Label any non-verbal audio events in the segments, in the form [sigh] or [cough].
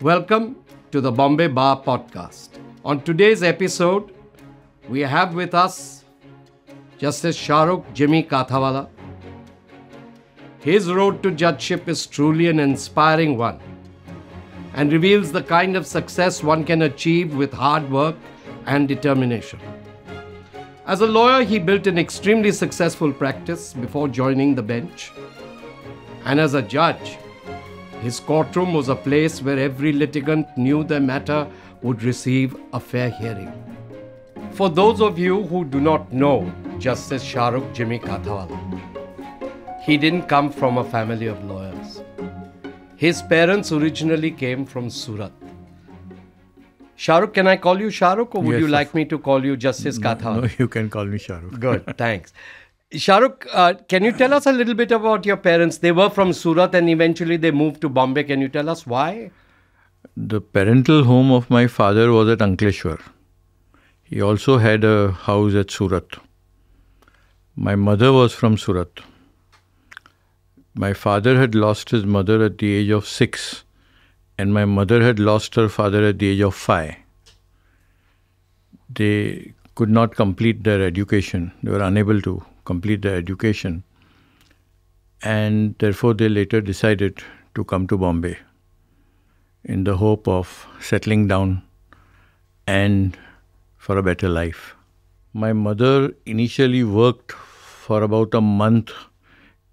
Welcome to the Bombay Bar Podcast. On today's episode, we have with us Justice Shahrukh Jimmy Kathawalla. His road to judgeship is truly an inspiring one and reveals the kind of success one can achieve with hard work and determination. As a lawyer, he built an extremely successful practice before joining the bench. And as a judge, his courtroom was a place where every litigant knew their matter would receive a fair hearing. For those of you who do not know Justice Shahrukh Jimmy Kathawalla, he didn't come from a family of lawyers. His parents originally came from Surat. Shahrukh, can I call you Shahrukh or would Yes, you like me to call you Justice Kathawalla? No, you can call me Shahrukh. Good, thanks. [laughs] Shahrukh, uh, can you tell us a little bit about your parents? They were from Surat and eventually they moved to Bombay. Can you tell us why? The parental home of my father was at Ankleshwar. He also had a house at Surat. My mother was from Surat. My father had lost his mother at the age of six, and my mother had lost her father at the age of five. They could not complete their education, they were unable to complete their education, and therefore they later decided to come to Bombay in the hope of settling down and for a better life. My mother initially worked for about a month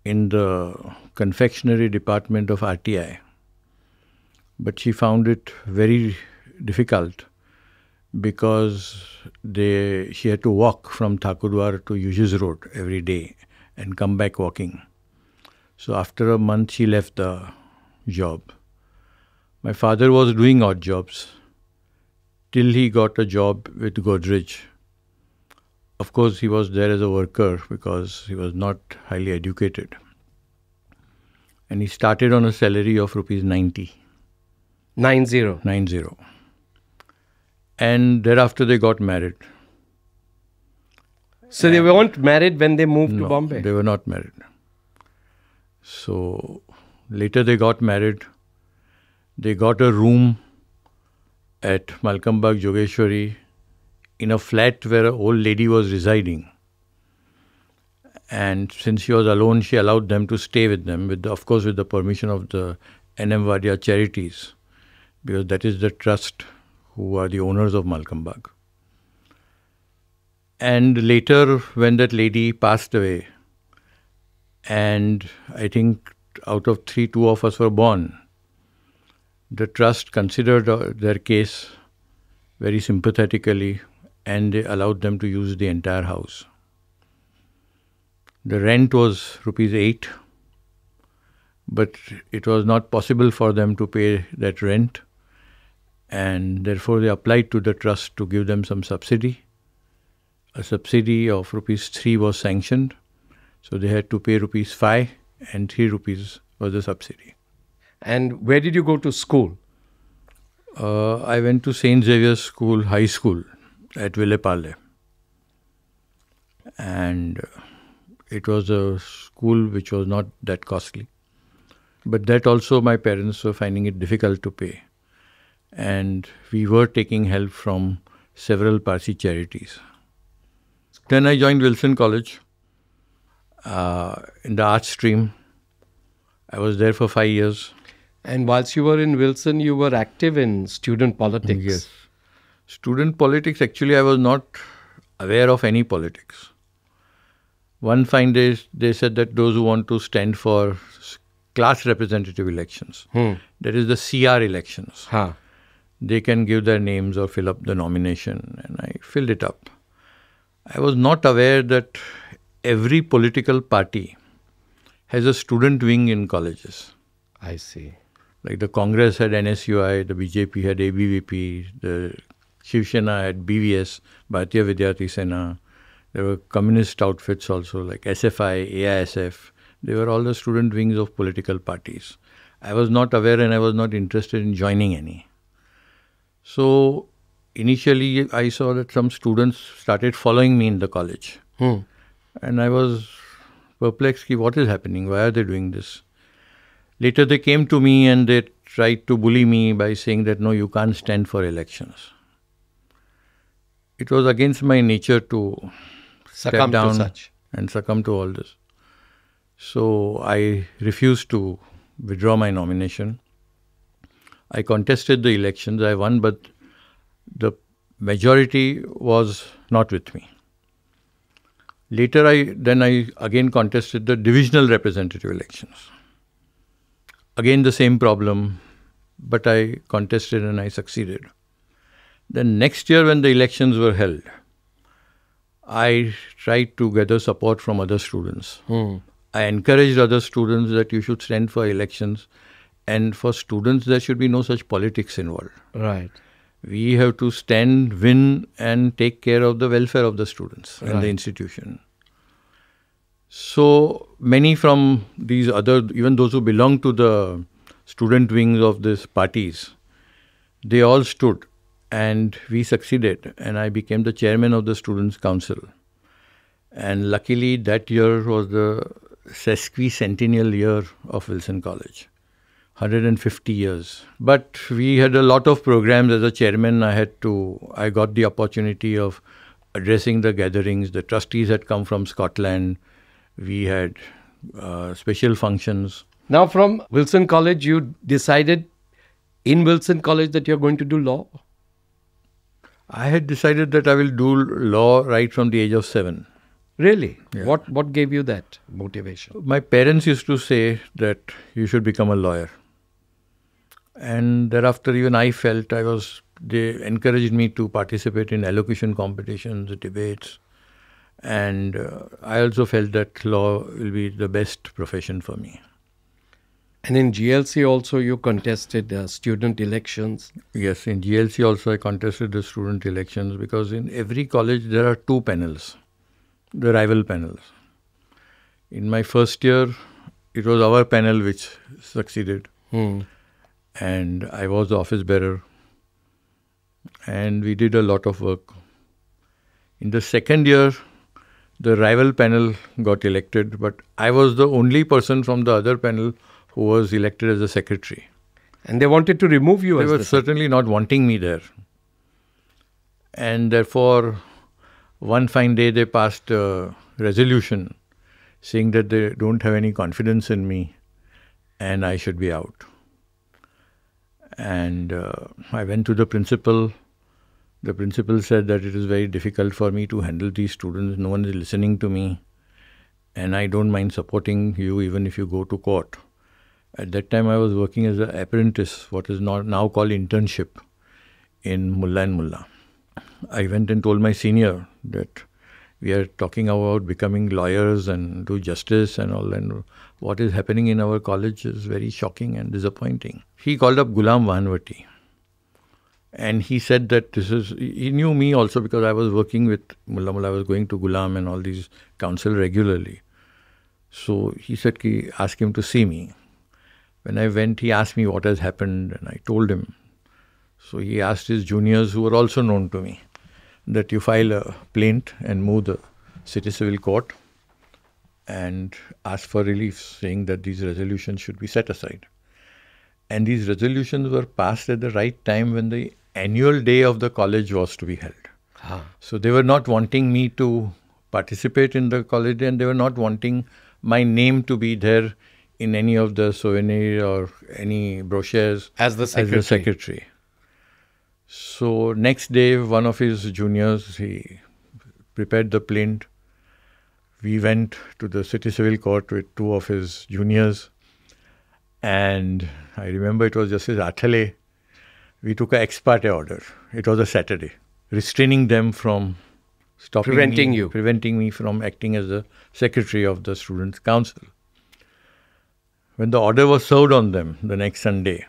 in the confectionery department of RTI, but she found it very difficult because they she had to walk from Thakurdwar to Hughes Road every day and come back walking. So after a month, she left the job. My father was doing odd jobs till he got a job with Godrej. Of course, he was there as a worker because he was not highly educated. And he started on a salary of rupees 90, 9 0. 90. And thereafter, they got married. So they weren't married when they moved to Bombay? They were not married. So later they got married. They got a room at Malcolm Baug Jogeshwari in a flat where an old lady was residing. And since she was alone, she allowed them to stay with them, with the, of course with the permission of the NM Wadia Charities, because that is the trust who are the owners of Malcolm Baug. And later, when that lady passed away, and I think out of three, two of us were born, the trust considered uh, their case very sympathetically and they allowed them to use the entire house. The rent was rupees 8, but it was not possible for them to pay that rent, and therefore they applied to the trust to give them some subsidy a subsidy of rupees 3 was sanctioned. So they had to pay rupees 5 and 3 rupees was the subsidy. And where did you go to school? Uh, I went to St. Xavier's School, High School at Vile Parle. And uh, it was a school which was not that costly. But that also my parents were finding it difficult to pay. And we were taking help from several Parsi charities. Then I joined Wilson College uh, in the arts stream. I was there for five years. And whilst you were in Wilson, you were active in student politics. Yes. Student politics, actually, I was not aware of any politics. One fine day, they said that those who want to stand for class representative elections, Hmm. that is the CR elections, Huh. They can give their names or fill up the nomination, and I filled it up. I was not aware that every political party has a student wing in colleges. I see. Like the Congress had NSUI, the BJP had ABVP, the Shiv Sena had BVS, Bharatiya Vidyarthi Sena. There were communist outfits also like SFI, AISF. They were all the student wings of political parties. I was not aware and I was not interested in joining any. So initially I saw that some students started following me in the college. Hmm. And I was perplexed, ki, what is happening? Why are they doing this? Later they came to me and they tried to bully me by saying that no, you can't stand for elections. It was against my nature to Succumb step down to such. and succumb to all this. So I refused to withdraw my nomination. I contested the elections. I won, but the majority was not with me. Later, I then I again contested the divisional representative elections. Again, the same problem, but I contested and I succeeded. Then next year, when the elections were held, I tried to gather support from other students. Hmm. I encouraged other students that you should stand for elections, and for students, there should be no such politics involved. Right. We have to stand, win, and take care of the welfare of the students and the institution. So many from these other, even those who belong to the student wings of these parties, they all stood and we succeeded. And I became the chairman of the Students' Council. And luckily, that year was the sesquicentennial year of Wilson College. 150 years. But we had a lot of programs as a chairman. I had to, I got the opportunity of addressing the gatherings. The trustees had come from Scotland. We had uh, special functions. Now, from Wilson College, you decided in Wilson College that you're going to do law. I had decided that I will do law right from the age of seven. Really? Yeah. What What gave you that motivation? My parents used to say that you should become a lawyer. And thereafter, even I felt I was, they encouraged me to participate in elocution competitions, debates. And uh, I also felt that law will be the best profession for me. And in GLC also, you contested uh, student elections. Yes, in GLC also I contested the student elections because in every college there are two panels, the rival panels. In my first year, it was our panel which succeeded. Hmm. And I was the office bearer. And we did a lot of work. In the second year, the rival panel got elected, but I was the only person from the other panel who was elected as a secretary. And they wanted to remove you They were the certainly not wanting me there. And therefore, one fine day they passed a resolution saying that they don't have any confidence in me and I should be out. And uh, I went to the principal. The principal said that it is very difficult for me to handle these students. No one is listening to me. And I don't mind supporting you even if you go to court. At that time, I was working as an apprentice, what is not now called internship, in Mulla and Mulla. I went and told my senior that we are talking about becoming lawyers and do justice and all, and what is happening in our college is very shocking and disappointing. He called up Gulam Vahanvati. And he said that this is, he knew me also because I was working with Mulla Mulla. I was going to Gulam and all these council regularly. So he said, ki, ask him to see me. When I went, he asked me what has happened, and I told him. So he asked his juniors, who were also known to me, that you file a plaint and move the city civil court and ask for relief, saying that these resolutions should be set aside. And these resolutions were passed at the right time when the annual day of the college was to be held. Ah. So they were not wanting me to participate in the college and they were not wanting my name to be there in any of the souvenir or any brochures As the as the secretary. So next day, one of his juniors, he prepared the plaint. We went to the city civil court with two of his juniors. And I remember it was Justice Athale. We took an ex parte order. It was a Saturday, restraining them from stopping Preventing me, you. preventing me from acting as the secretary of the students' council. When the order was served on them the next Sunday,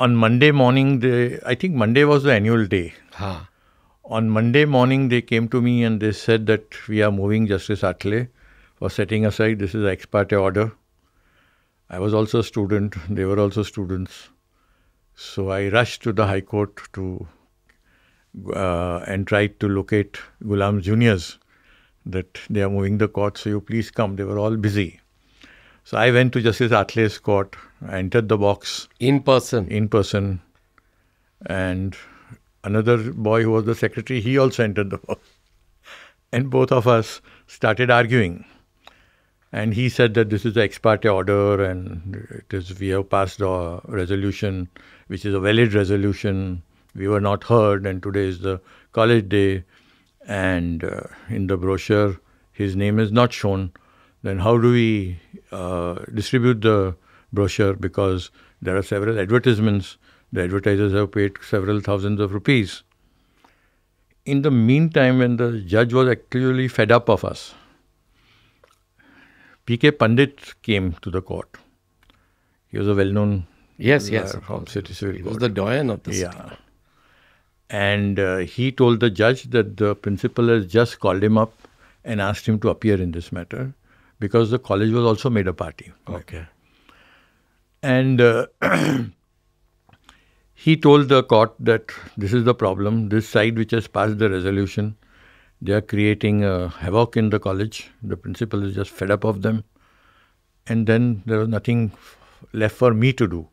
on Monday morning, they, I think Monday was the annual day. Ah. On Monday morning, they came to me and they said that we are moving Justice Atle for setting aside. This is an ex parte order. I was also a student. They were also students. So I rushed to the High Court to uh, and tried to locate Gulam's juniors that they are moving the court. So you please come. They were all busy. So I went to Justice Atlay's court. I entered the box In person. in person, and another boy who was the secretary, he also entered the box. And both of us started arguing. And he said that this is the ex parte order, and it is we have passed a resolution, which is a valid resolution. We were not heard, and today is the college day, and uh, in the brochure his name is not shown. Then how do we uh, distribute the brochure? Because there are several advertisements. The advertisers have paid several thousands of rupees. In the meantime, when the judge was actually fed up of us, P.K. Pandit came to the court. He was a well-known Yes, yes. from. City Civil He was the doyen of the city. Yeah. And uh, he told the judge that the principal has just called him up and asked him to appear in this matter because the college was also made a party. Okay. And uh, [clears throat] he told the court that this is the problem. This side which has passed the resolution, they are creating uh, havoc in the college. The principal is just fed up of them. And then there was nothing left for me to do.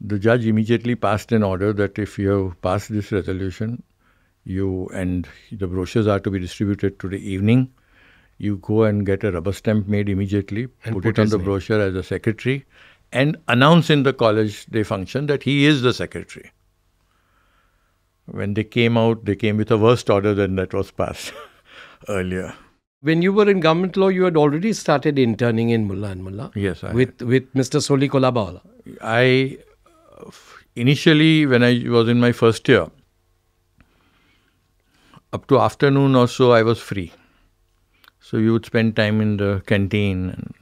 The judge immediately passed an order that if you have passed this resolution, you and the brochures are to be distributed today evening. You go and get a rubber stamp made immediately, And put, put it on the name. brochure as a secretary, and announce in the college day function that he is the secretary. When they came out, they came with a worse order than that was passed [laughs] earlier. When you were in government law, you had already started interning in Mulla and Mulla Yes, I with with Mr. Soli Kolabawala. I initially, when I was in my first year, up to afternoon or so, I was free. So you would spend time in the canteen.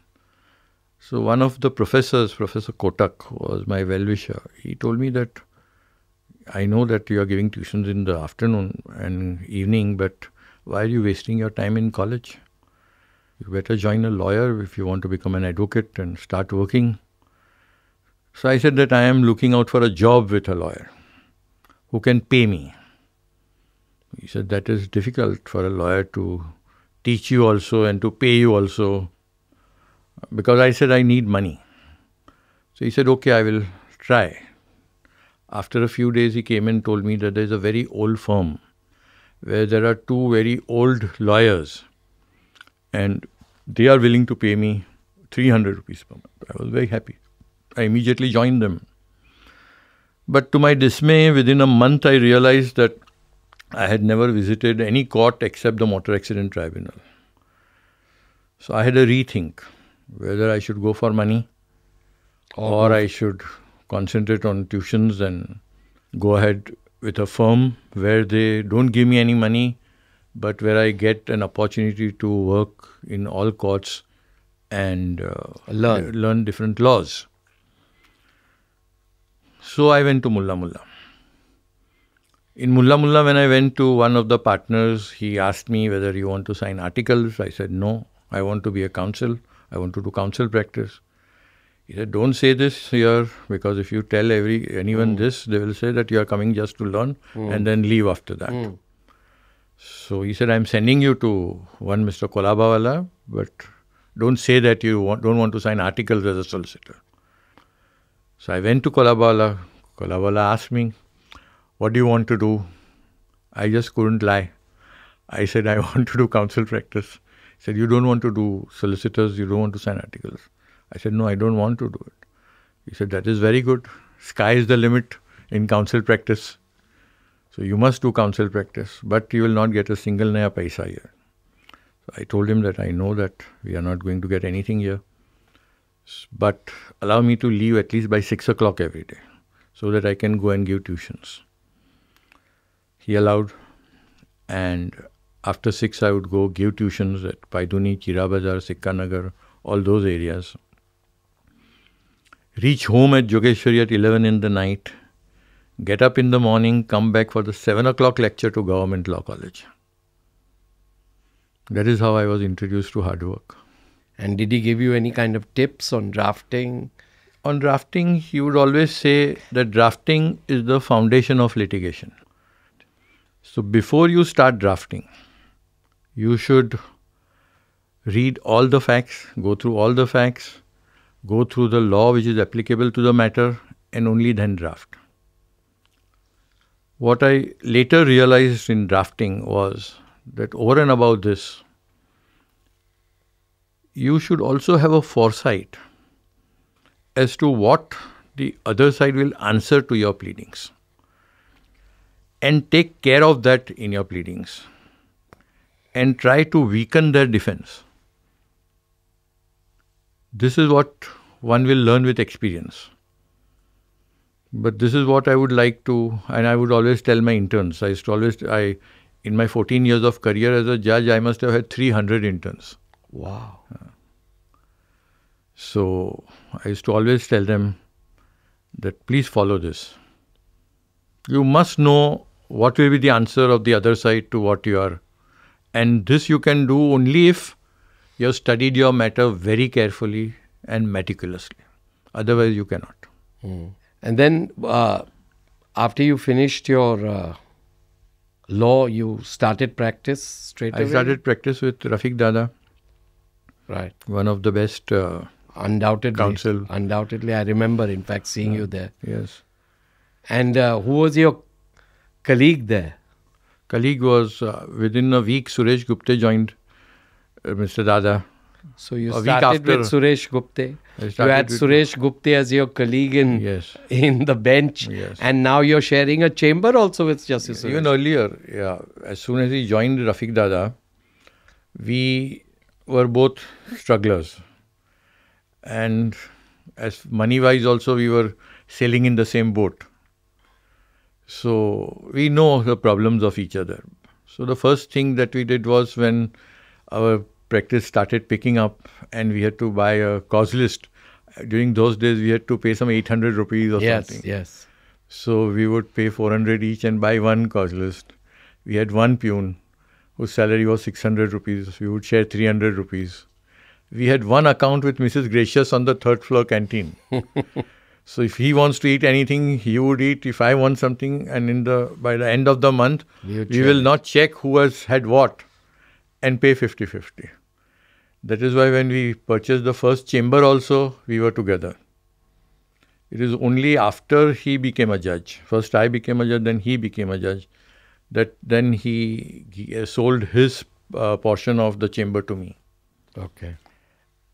So one of the professors, Professor Kotak, was my well-wisher. He told me that I know that you are giving tuitions in the afternoon and evening, but why are you wasting your time in college? You better join a lawyer if you want to become an advocate and start working. So I said that I am looking out for a job with a lawyer who can pay me. He said that is difficult for a lawyer to teach you also and to pay you also because I said I need money. So he said, okay, I will try. After a few days, he came and told me that there is a very old firm where there are two very old lawyers and they are willing to pay me 300 rupees per month. I was very happy. I immediately joined them. But to my dismay, within a month, I realized that I had never visited any court except the Motor Accident Tribunal. So I had a rethink whether I should go for money or I should concentrate on tuitions and go ahead with a firm where they don't give me any money, but where I get an opportunity to work in all courts and uh, Learn. learn different laws. So I went to Mulla Mulla. In Mulla Mulla, when I went to one of the partners, he asked me whether you want to sign articles. I said, no, I want to be a counsel. I want to do counsel practice. He said, don't say this here because if you tell every anyone hmm. this, they will say that you are coming just to learn hmm. and then leave after that. Hmm. So he said, I'm sending you to one Mr. Kolabawala, but don't say that you want, don't want to sign articles as a solicitor. So I went to Kolabawala. Kolabawala asked me, what do you want to do? I just couldn't lie. I said, I [laughs] want to do counsel practice. He said, you don't want to do solicitors, you don't want to sign articles. I said, no, I don't want to do it. He said, that is very good. Sky is the limit in counsel practice. So you must do counsel practice, but you will not get a single naya paisa here. So I told him that I know that we are not going to get anything here, but allow me to leave at least by six o'clock every day, so that I can go and give tuitions. He allowed, and after six I would go give tuitions at Pydhonie, Chirabazar, Sikkanagar, all those areas. Reach home at Jogeshwari at 11 in the night, get up in the morning, come back for the 7 o'clock lecture to Government Law College. That is how I was introduced to hard work. And did he give you any kind of tips on drafting? On drafting, he would always say that drafting is the foundation of litigation. So before you start drafting, you should read all the facts, go through all the facts, go through the law which is applicable to the matter, and only then draft. What I later realized in drafting was that over and above this, you should also have a foresight as to what the other side will answer to your pleadings and take care of that in your pleadings and try to weaken their defense. This is what one will learn with experience. But this is what I would like to, and I would always tell my interns. I used to always, I, in my 14 years of career as a judge, I must have had 300 interns. Wow. Uh, so I used to always tell them that please follow this. You must know what will be the answer of the other side to what you are. And this you can do only if you have studied your matter very carefully and meticulously. Otherwise, you cannot. Mm. And then, uh, after you finished your uh, law, you started practice straight I away? I started practice with Rafiq Dada. Right. One of the best. Uh, undoubtedly. Counsel. Undoubtedly. I remember, in fact, seeing you there. Yes. And uh, who was your colleague there? Colleague was uh, within a week, Suresh Gupte joined uh, Mr. Dada. So you A week started after- with Suresh Gupte. You had Suresh Gupte as your colleague in Yes. in the bench, Yes. and now you're sharing a chamber also with Justice. Even Suresh. earlier, yeah. As soon as he joined Rafiq Dada, we were both strugglers. And as money wise, also, we were sailing in the same boat. So we know the problems of each other. So the first thing that we did was when our practice started picking up and we had to buy a cause list. During those days, we had to pay some 800 rupees or yes, something. yes. yes. So we would pay 400 each and buy one cause list. We had one pune whose salary was 600 rupees. We would share 300 rupees. We had one account with Mrs. Gracious on the third floor canteen. [laughs] so if he wants to eat anything, he would eat. If I want something, and in the by the end of the month, We will not check who has had what and pay 50-50. That is why when we purchased the first chamber also, we were together. It is only after he became a judge. First I became a judge, then he became a judge. That then he, he sold his uh, portion of the chamber to me. Okay.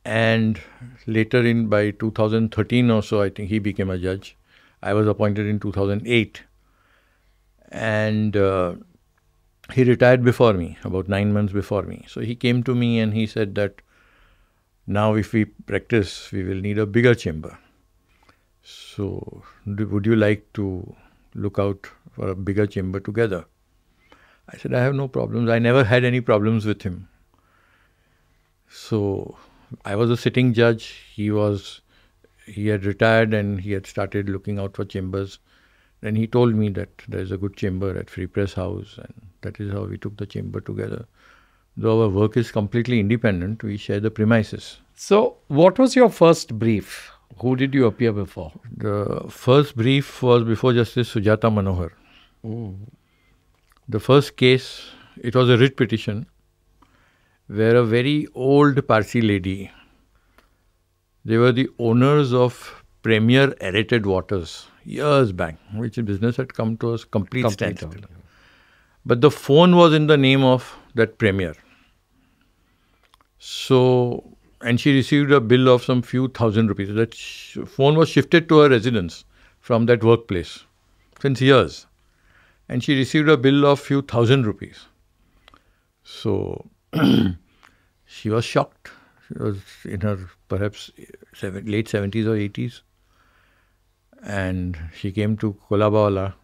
And later in by 2013 or so, I think he became a judge. I was appointed in 2008. And uh, he retired before me, about nine months before me. So he came to me and he said that now if we practice, we will need a bigger chamber. So would you like to look out for a bigger chamber together? I said, I have no problems. I never had any problems with him. So I was a sitting judge. He was, he had retired and he had started looking out for chambers. Then he told me that there is a good chamber at Free Press House, and that is how we took the chamber together. Though our work is completely independent, we share the premises. So, what was your first brief? Who did you appear before? The first brief was before Justice Sujata Manohar. The first case, it was a writ petition where a very old Parsi lady, they were the owners of Premier Aerated Waters years back, which business had come to us complete, Complete standstill. But the phone was in the name of that Premier. So, and she received a bill of some few thousand rupees. That phone was shifted to her residence from that workplace since years. And she received a bill of few thousand rupees. So, [clears throat] she was shocked. She was in her perhaps seven, late 70s or 80s. And she came to Kolabawala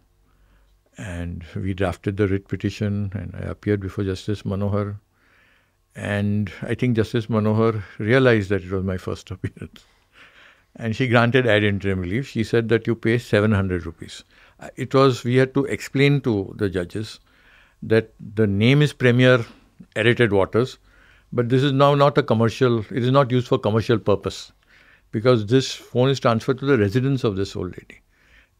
and we drafted the writ petition and I appeared before Justice Manohar. And I think Justice Manohar realized that it was my first [laughs] appearance. And she granted ad interim relief. She said that you pay 700 rupees. Uh, It was, we had to explain to the judges that the name is Premier Aerated Waters, but this is now not a commercial, it is not used for commercial purpose because this phone is transferred to the residence of this old lady.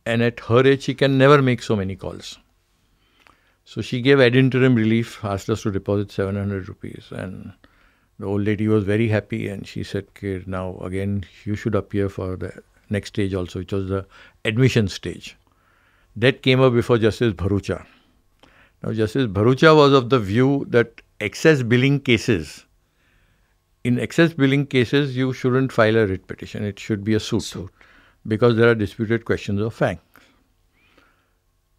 And at her age, she can never make so many calls. So she gave ad interim relief, asked us to deposit 700 rupees. And The old lady was very happy and she said, now again, you should appear for the next stage also, which was the admission stage. That came up before Justice Bharucha. Now, Justice Bharucha was of the view that excess billing cases, in excess billing cases, you shouldn't file a writ petition. It should be a suit, Suit. because there are disputed questions of fact.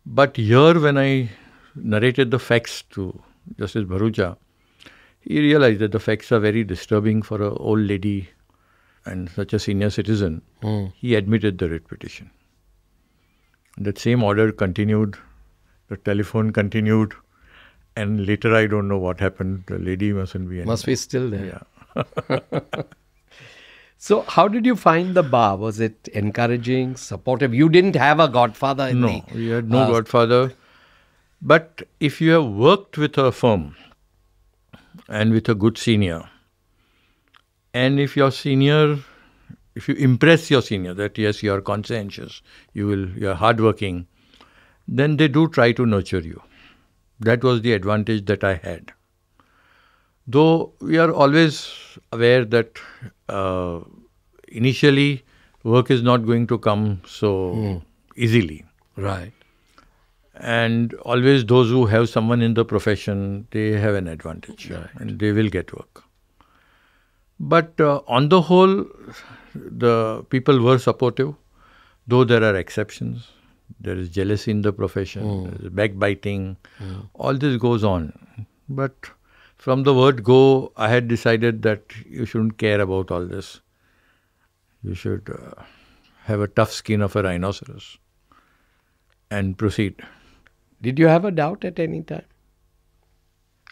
But here, when I narrated the facts to Justice Bharucha, he realized that the facts are very disturbing for an old lady and such a senior citizen. Hmm. He admitted the writ petition. That same order continued, the telephone continued, and later I don't know what happened. The lady mustn't be. Must be still there. Yeah. [laughs] So, how did you find the bar? Was it encouraging, supportive? You didn't have a godfather in No, the. we had no uh, godfather. But if you have worked with a firm and with a good senior, and if your senior, if you impress your senior that yes, you are conscientious, you will, you are hardworking, then they do try to nurture you. That was the advantage that I had. Though we are always aware that uh, initially work is not going to come so easily Right. and always those who have someone in the profession they have an advantage Right. and they will get work but uh, on the whole the people were supportive though there are exceptions there is jealousy in the profession. There is backbiting. All this goes on. But from the word go i had decided that you shouldn't care about all this. You should uh, have a tough skin of a rhinoceros and proceed. Did you have a doubt at any time?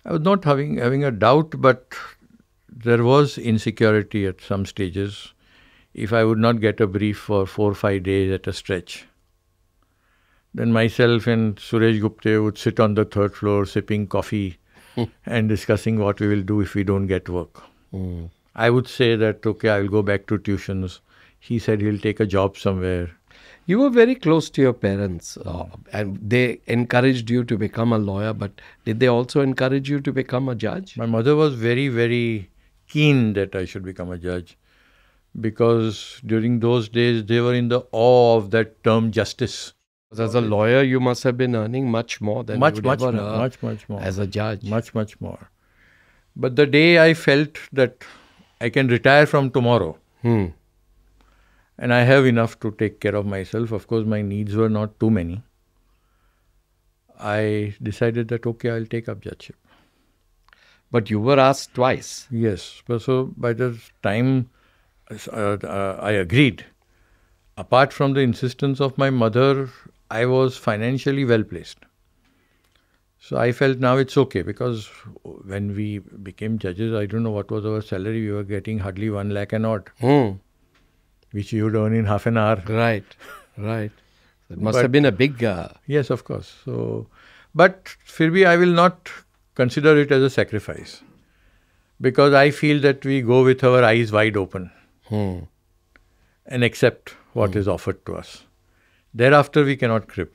I was not having having a doubt, but there was insecurity at some stages. If I would not get a brief for four or five days at a stretch, then myself and Suresh Gupte would sit on the third floor sipping coffee [laughs] and discussing what we will do if we don't get work. I would say that okay, I will go back to tuitions. He said he'll take a job somewhere. You were very close to your parents, uh, and they encouraged you to become a lawyer. But did they also encourage you to become a judge? My mother was very, very keen that I should become a judge because during those days they were in the awe of that term justice. As a lawyer, you must have been earning much more than Much, you would much more, much, much more. as a judge. Much, much more. But the day I felt that I can retire from tomorrow Hmm. and I have enough to take care of myself, of course, my needs were not too many. I decided that okay, I'll take up judgeship. But you were asked twice. Yes. but So by the time uh, uh, I agreed, apart from the insistence of my mother, I was financially well placed. So I felt now it's okay because when we became judges, I don't know what was our salary. We were getting hardly one lakh and odd, Hmm. which you would earn in half an hour. Right. Right. It must But- have been a big. Uh, Yes, of course. So, but Firbi, I will not consider it as a sacrifice because I feel that we go with our eyes wide open. hmm. and accept what is offered to us. Thereafter, we cannot crib.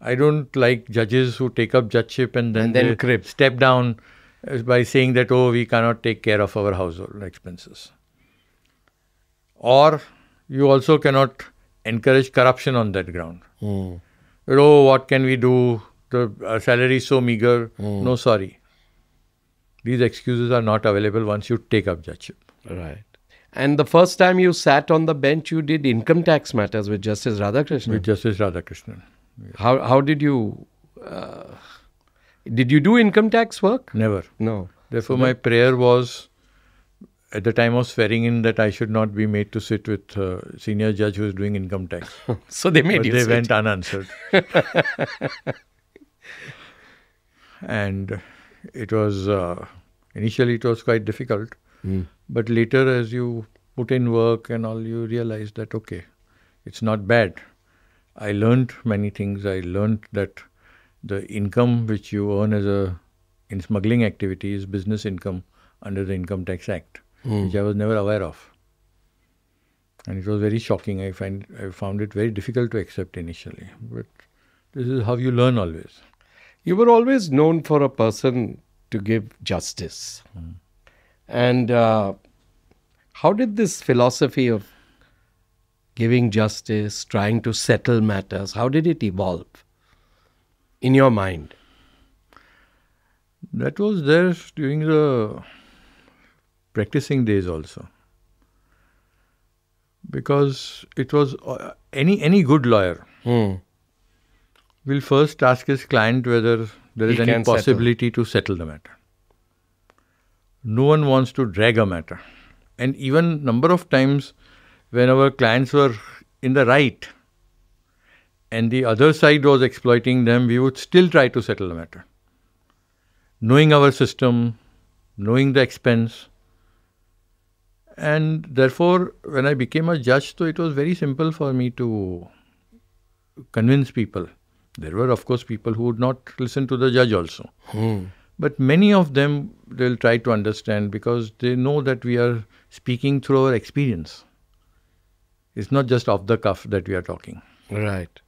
I don't like judges who take up judgeship and then, And then crib. step down uh, by saying that, oh, we cannot take care of our household expenses. Or you also cannot encourage corruption on that ground. That, Oh, what can we do? The salary is so meager. No, sorry. These excuses are not available once you take up judgeship. Right. And the first time you sat on the bench, you did income tax matters with Justice Radhakrishnan. With Justice Radhakrishnan. How how did you uh, did you do income tax work? Never. No. Therefore, my prayer was at the time of swearing in that I should not be made to sit with a senior judge who is doing income tax. [laughs] So they made but you they sit. went unanswered. [laughs] and it was, uh, initially, it was quite difficult. But later, as you put in work and all, you realize that, okay, it's not bad. I learned many things. I learned that the income which you earn as a in smuggling activity is business income under the Income Tax Act, hmm. which I was never aware of. And it was very shocking. I find I found it very difficult to accept initially. But this is how you learn always. You were always known for a person to give justice. Hmm. And uh, how did this philosophy of giving justice, trying to settle matters, how did it evolve in your mind? That was there during the practicing days also. Because it was uh, any any good lawyer Hmm. will first ask his client whether there is He any can settle. possibility to settle the matter. No one wants to drag a matter. And even number of times when our clients were in the right and the other side was exploiting them, we would still try to settle the matter. Knowing our system, knowing the expense. And therefore, when I became a judge, so it was very simple for me to convince people. There were, of course, people who would not listen to the judge also. Hmm. But many of them they'll try to understand because they know that we are speaking through our experience. It's not just off the cuff that we are talking. Right.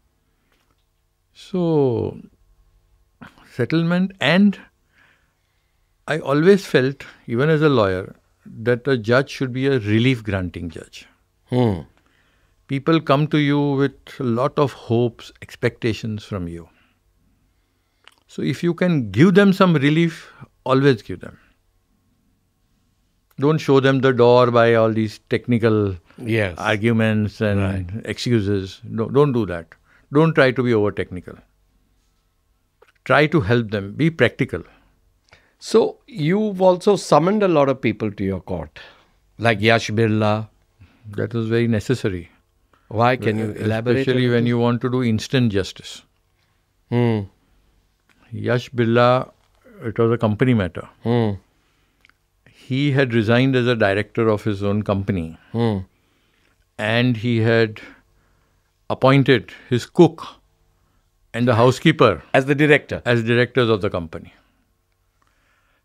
So, settlement, and I always felt, even as a lawyer, that a judge should be a relief granting judge. Hmm. People come to you with a lot of hopes, expectations from you. So, if you can give them some relief, always give them. Don't show them the door by all these technical Yes. arguments and Right. excuses. No, don't do that. Don't try to be over technical. Try to help them. Be practical. So you've also summoned a lot of people to your court, like Yash Birla. That was very necessary. Why? Can you elaborate? Especially when you want to do instant justice. Hmm. Yash Birla, it was a company matter. Hmm. He had resigned as a director of his own company Hmm. and he had appointed his cook and the housekeeper As the director. as directors of the company.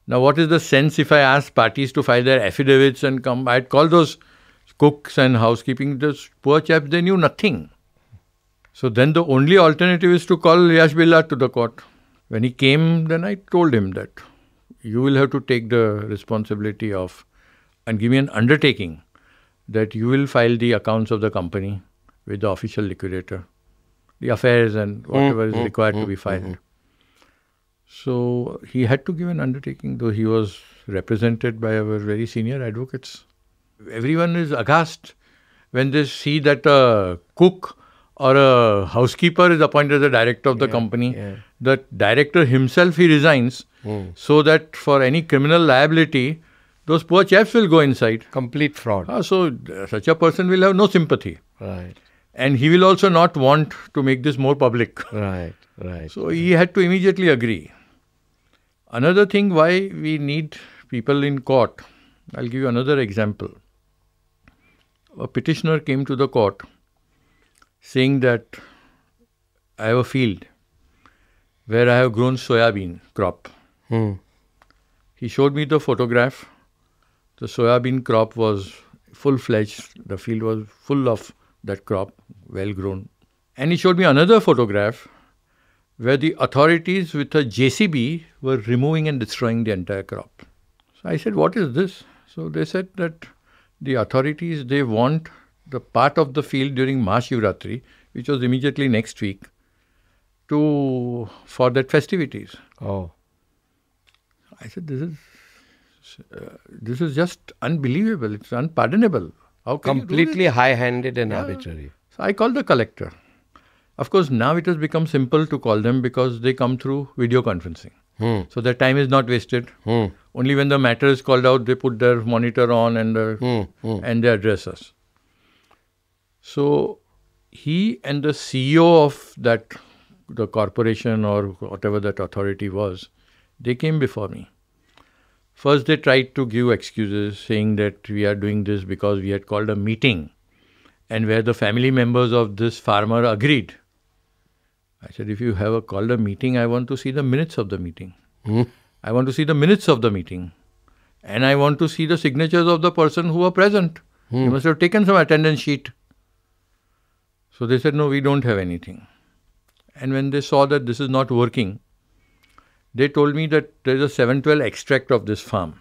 Now, what is the sense if I ask parties to file their affidavits and come? I'd call those cooks and housekeeping, those poor chaps, they knew nothing. So then the only alternative is to call Yash Birla to the court. When he came, then I told him that you will have to take the responsibility of and give me an undertaking that you will file the accounts of the company with the official liquidator, the affairs and mm, whatever is mm, required to mm, be filed. So he had to give an undertaking, though he was represented by our very senior advocates. Everyone is aghast when they see that a cook or a housekeeper is appointed as the director of the company. yeah. The director himself he resigns so that for any criminal liability, those poor chaps will go inside. Complete fraud. Ah, so uh, such a person will have no sympathy. Right. And he will also not want to make this more public. [laughs] Right. Right. So he had to immediately agree. Another thing why we need people in court, I'll give you another example. A petitioner came to the court saying that I have a field where I have grown soybean crop. Hmm. He showed me the photograph. The soybean crop was full fledged, the field was full of that crop, well grown. And he showed me another photograph where the authorities with a JCB were removing and destroying the entire crop. So I said, What is this? So they said that the authorities they want the part of the field during Mahashivratri, which was immediately next week, to for that festivities. Oh. I said, this is uh, this is just unbelievable. It's unpardonable. How can you do this? Completely high-handed and arbitrary. So I called the collector. Of course, now it has become simple to call them because they come through video conferencing. Hmm. So their time is not wasted. Hmm. Only when the matter is called out, they put their monitor on and uh, Hmm. Hmm. and they address us. So he and the CEO of that the corporation or whatever that authority was, they came before me. First, they tried to give excuses, saying that we are doing this because we had called a meeting, and where the family members of this farmer agreed. I said, if you have a, called a meeting, I want to see the minutes of the meeting. Hmm. I want to see the minutes of the meeting. And I want to see the signatures of the person who were present. You must have taken some attendance sheet. So they said, no, we don't have anything. And when they saw that this is not working, they told me that there is a 712 extract of this farm.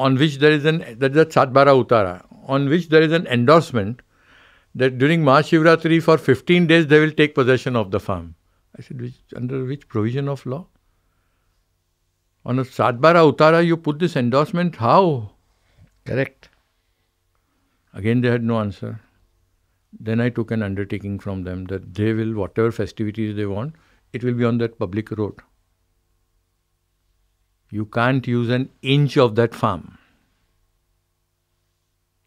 on which there is an that is a Satbara Utara, on which there is an endorsement that during Mahashivratri for 15 days they will take possession of the farm. I said, which, under which provision of law? On a Satbara Utara, you put this endorsement, how? Correct. Again, they had no answer. Then I took an undertaking from them that they will, whatever festivities they want, it will be on that public road. You can't use an inch of that farm.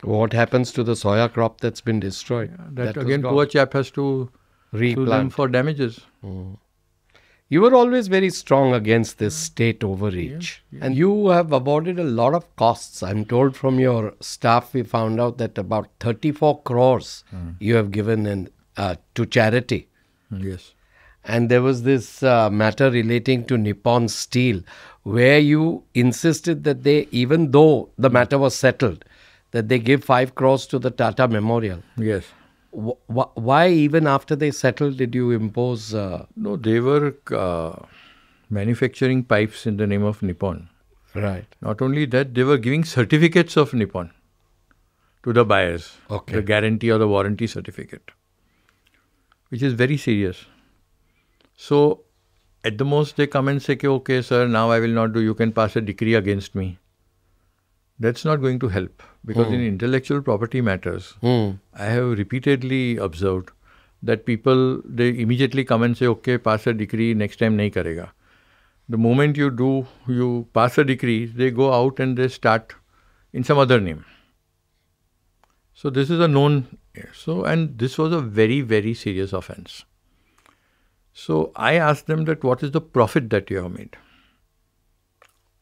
What happens to the soya crop that's been destroyed? Yeah, that, That again, poor chap has to Replant. for damages. Mm. You were always very strong against this state overreach. And you have avoided a lot of costs. I'm told from your staff, we found out that about 34 crores you have given in, uh, to charity. Yes. And there was this uh, matter relating to Nippon Steel, where you insisted that they, even though the matter was settled, that they give 5 crores to the Tata Memorial. Yes. Wh- wh- why, even after they settled, did you impose? Uh, No, they were uh, manufacturing pipes in the name of Nippon. right. Not only that, they were giving certificates of Nippon to the buyers. Okay. The guarantee or the warranty certificate, which is very serious. So, at the most, they come and say, "Okay, okay, sir, now I will not do. You can pass a decree against me." That's not going to help because in intellectual property matters, Hmm. I have repeatedly observed that people they immediately come and say, "Okay, pass a decree. Next time, nahi karega." The moment you do, you pass a decree, they go out and they start in some other name. So this is a known. So and this was a very very serious offense. So I asked them that what is the profit that you have made.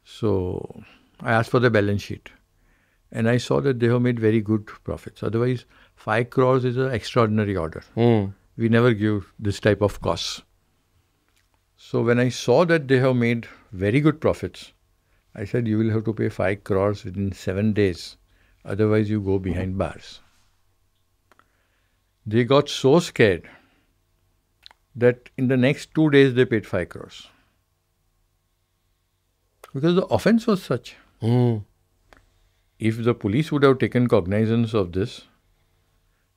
So I asked for the balance sheet, and I saw that they have made very good profits. Otherwise, five crores is an extraordinary order. Hmm. We never give this type of costs. So when I saw that they have made very good profits, I said you will have to pay five crores within seven days, otherwise you go behind bars. They got so scared that in the next two days they paid five crores. Because the offense was such. Hmm. If the police would have taken cognizance of this,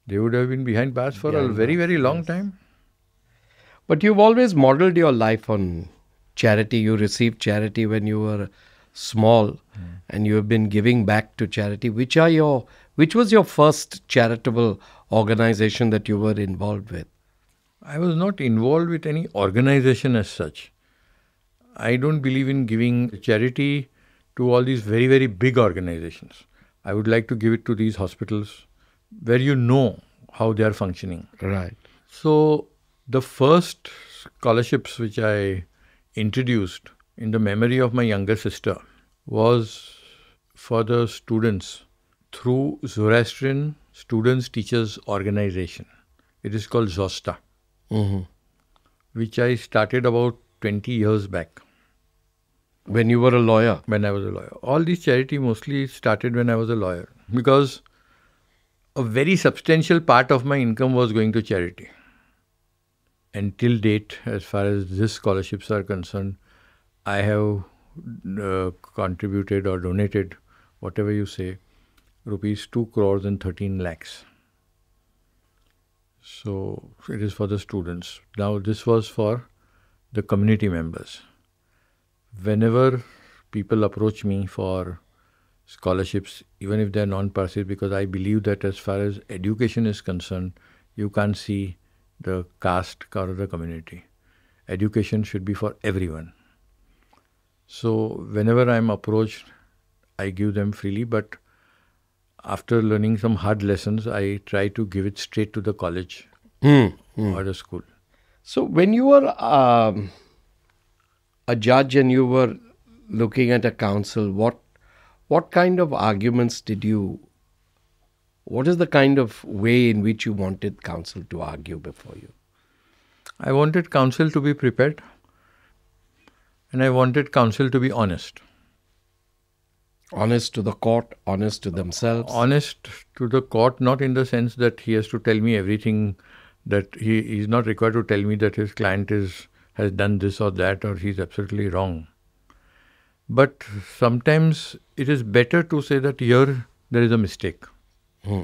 they would have been behind bars for a very, very long yes. time. But you've always modeled your life on charity. You received charity when you were small, and you have been giving back to charity. Which are your which was your first charitable organization that you were involved with? I was not involved with any organization as such. I don't believe in giving charity to all these very, very big organizations. I would like to give it to these hospitals where you know how they are functioning. Right. So, the first scholarships which I introduced in the memory of my younger sister was for the students through Zoroastrian Students Teachers Organization. It is called ZOSTA, hmm which I started about 20 years back When you were a lawyer. when I was a lawyer. All these charity mostly started when I was a lawyer because a very substantial part of my income was going to charity. And till date, as far as these scholarships are concerned, I have uh, contributed or donated, whatever you say, rupees 2 crores and 13 lakhs. So it is for the students. Now, this was for the community members. Whenever people approach me for scholarships, even if they're non partial, because I believe that as far as education is concerned, you can't see the caste or the community. Education should be for everyone. So, whenever I'm approached, I give them freely, but after learning some hard lessons, I try to give it straight to the college Hmm. or the school. So when you were um, a judge and you were looking at a counsel, what what kind of arguments did you? What is the kind of way in which you wanted counsel to argue before you? I wanted counsel to be prepared and I wanted counsel to be honest. Honest to the court, honest to themselves. Honest to the court, not in the sense that he has to tell me everything, that he is not required to tell me that his client is has done this or that or he's absolutely wrong. But sometimes it is better to say that here there is a mistake. Hmm.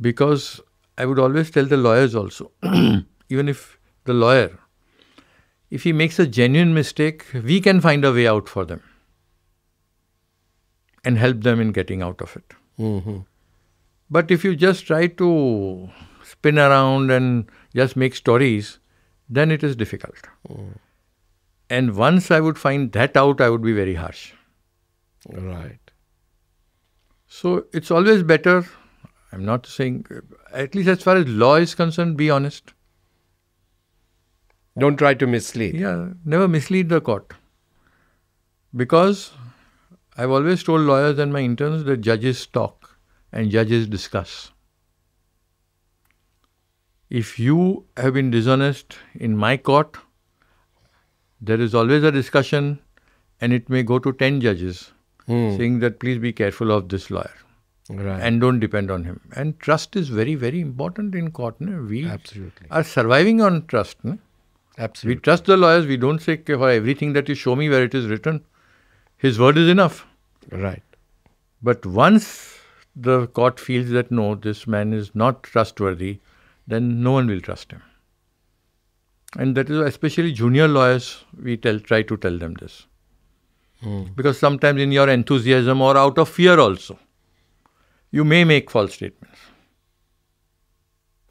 Because I would always tell the lawyers also, [clears throat] even if the lawyer, if he makes a genuine mistake, we can find a way out for them and help them in getting out of it. Mm-hmm. But if you just try to spin around and just make stories, then it is difficult. And once I would find that out, I would be very harsh. Right. So it's always better. I'm not saying, at least as far as law is concerned, be honest. Don't try to mislead. Yeah, never mislead the court. Because I've always told lawyers and my interns that judges talk and judges discuss. If you have been dishonest in my court, there is always a discussion and it may go to 10 judges hmm. saying that please be careful of this lawyer Right. and don't depend on him. And trust is very, very important in court. No? We Absolutely. are surviving on trust. No? We trust the lawyers. We don't say "Okay, for everything that you show me where it is written, his word is enough. Right. But once the court feels that no, this man is not trustworthy, then no one will trust him. And that is why especially junior lawyers, we tell try to tell them this. Because sometimes in your enthusiasm or out of fear also, you may make false statements.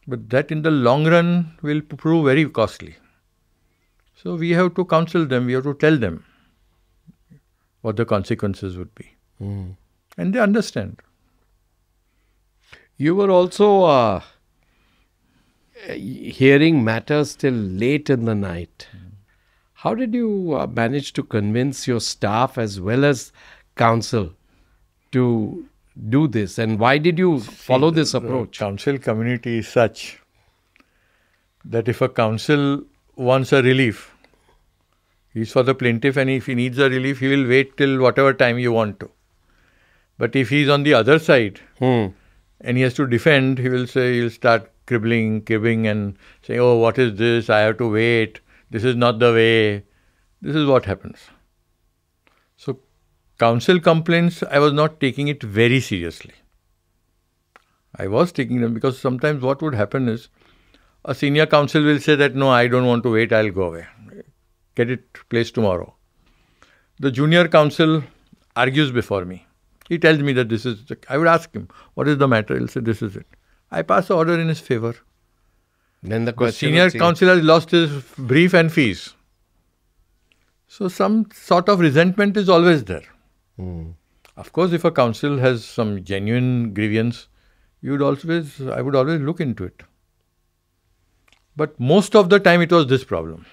But that in the long run will prove very costly. So we have to counsel them, we have to tell them what the consequences would be. And they understand. You were also uh, hearing matters till late in the night. How did you uh, manage to convince your staff as well as counsel to do this? And why did you follow this approach? Counsel community is such that if a counsel wants a relief, he's for the plaintiff, and if he needs a relief, he will wait till whatever time you want to. But if he's on the other side Hmm. and he has to defend, he will say, he'll start cribbling, cribbing, and say, Oh, what is this? I have to wait. This is not the way. This is what happens. So, counsel complaints, I was not taking it very seriously. I was taking them because sometimes what would happen is a senior counsel will say that no, I don't want to wait, I'll go away. Get it placed tomorrow. The junior counsel argues before me. He tells me that this is, the, I would ask him, what is the matter? He'll say, this is it. I pass the order in his favor. Then the The senior counsel has lost his brief and fees. So some sort of resentment is always there. Hmm. Of course, if a counsel has some genuine grievance, you would always, I would always look into it. But most of the time, it was this problem.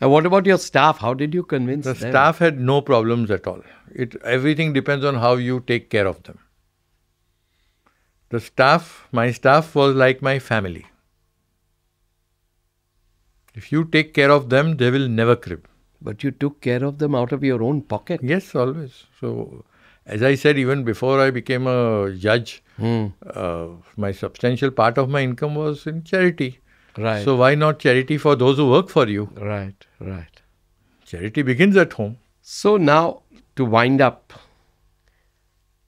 And what about your staff? How did you convince The them? staff had no problems at all. It everything depends on how you take care of them. The staff, my staff was like my family. If you take care of them, they will never crib. But you took care of them out of your own pocket. Yes, always. So, as I said, even before I became a judge, Hmm. uh, my substantial part of my income was in charity. Right. So, why not charity for those who work for you? right, right. Charity begins at home. So now to wind up,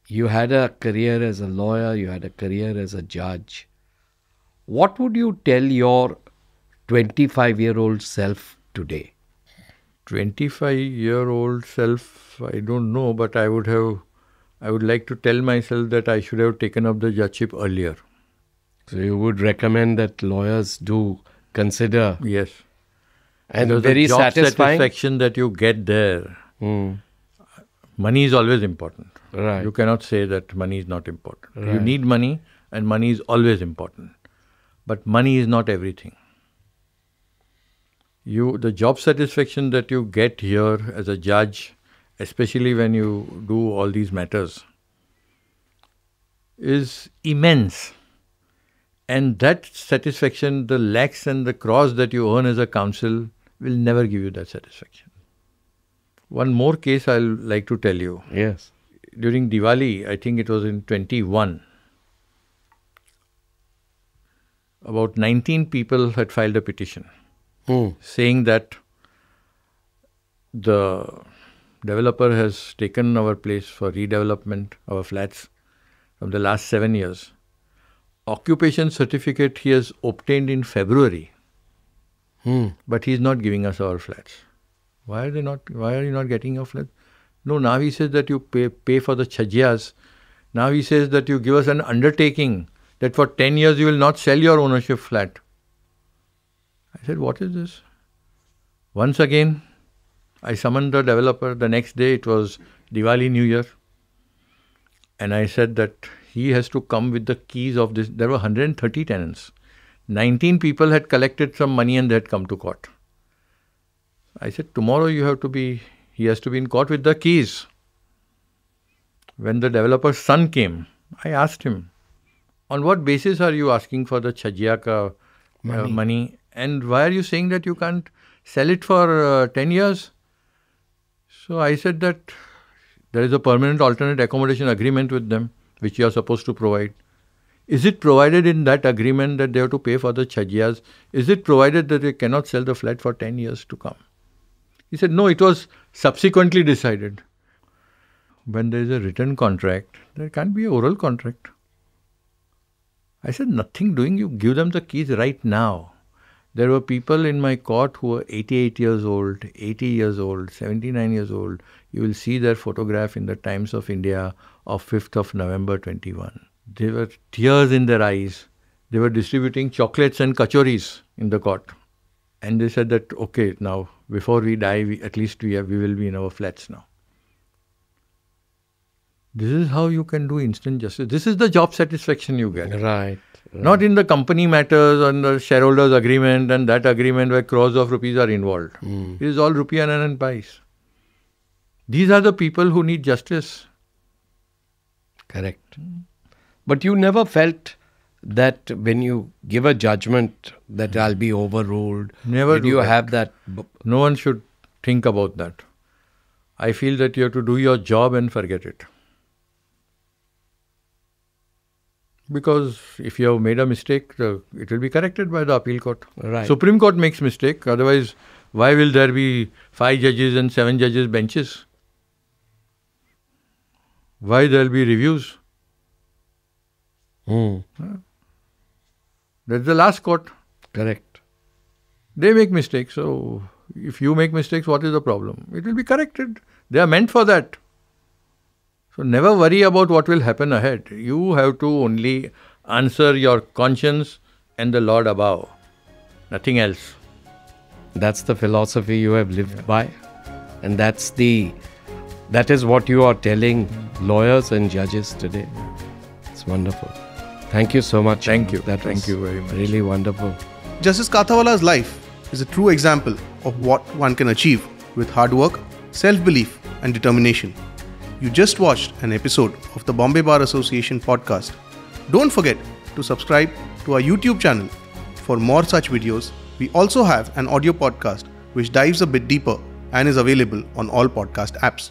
you had a career as a lawyer, you had a career as a judge. What would you tell your 25 year old self today? 25 year old self, I don't know, but I would have, I would like to tell myself that I should have taken up the judgeship earlier. So you would recommend that lawyers do consider Yes. and Because very the job satisfying. satisfaction that you get there, Hmm. money is always important. Right. You cannot say that money is not important. You need money, and money is always important. But money is not everything. You, the job satisfaction that you get here as a judge, especially when you do all these matters, is immense. And that satisfaction, the lakhs and the crores that you earn as a counsel, will never give you that satisfaction. One more case I'll like to tell you Yes. During Diwali, I think it was in 21, about 19 people had filed a petition Hmm. saying that the developer has taken our place for redevelopment, our flats from the last seven years. Occupation certificate he has obtained in February, Hmm. but he is not giving us our flats. Why are they not? Why are you not getting your flats? No, now he says that you pay pay for the chajiyas. Now he says that you give us an undertaking that for ten years you will not sell your ownership flat. I said, what is this? Once again, I summoned the developer. The next day it was Diwali New Year. And I said that he has to come with the keys of this. There were 130 tenants. 19 people had collected some money and they had come to court. I said, tomorrow you have to be, he has to be in court with the keys. When the developer's son came, I asked him, on what basis are you asking for the Chajiya ka, uh, Money. money? And why are you saying that you can't sell it for uh, 10 years? So I said that there is a permanent alternate accommodation agreement with them, which you are supposed to provide. Is it provided in that agreement that they have to pay for the chajiyas? Is it provided that they cannot sell the flat for 10 years to come? He said, no, it was subsequently decided. When there is a written contract, there can't be a oral contract. I said, nothing doing, you give them the keys right now. There were people in my court who were 88 years old, 80 years old, 79 years old. You will see their photograph in the Times of India of 5th of November 21. They were tears in their eyes. They were distributing chocolates and kachoris in the court. And they said that, okay, now before we die, we, at least we, have, we will be in our flats now. This is how you can do instant justice. This is the job satisfaction you get. Right. right. Not in the company matters and the shareholders agreement and that agreement where crores of rupees are involved. Hmm. It is all rupee and and pies. These are the people who need justice. Correct. But you never felt that when you give a judgment that I'll be overruled. Never Did do you that. have that? b- No one should think about that. I feel that you have to do your job and forget it. Because if you have made a mistake, the, it will be corrected by the appeal court. Right. Supreme Court makes mistake. Otherwise, why will there be five judges and seven judges benches? Why there will be reviews? Hmm. That's the last court. Correct. They make mistakes. So if you make mistakes, what is the problem? It will be corrected. They are meant for that. So never worry about what will happen ahead. You have to only answer your conscience and the Lord above. Nothing else. That's the philosophy you have lived by, and that's the that is what you are telling lawyers and judges today. It's wonderful. Thank you so much. Thank you. That Thank was you very much. Really wonderful. Justice Kathawalla's life is a true example of what one can achieve with hard work, self belief, and determination. You just watched an episode of the Bombay Bar Association podcast. Don't forget to subscribe to our YouTube channel for more such videos. We also have an audio podcast which dives a bit deeper and is available on all podcast apps.